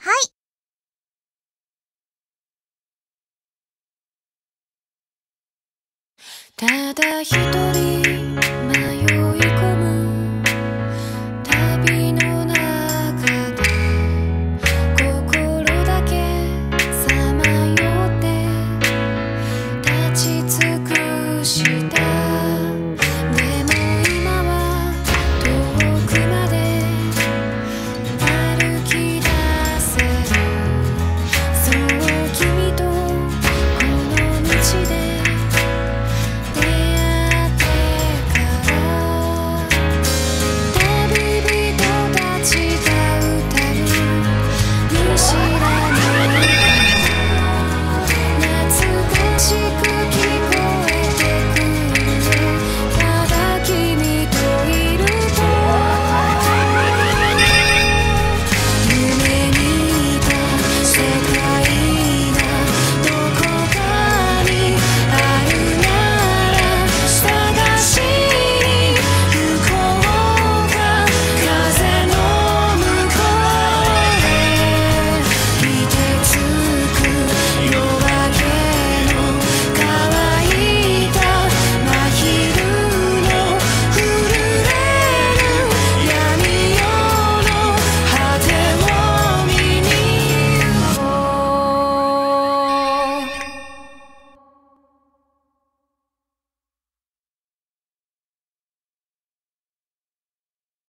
はい。ただ一人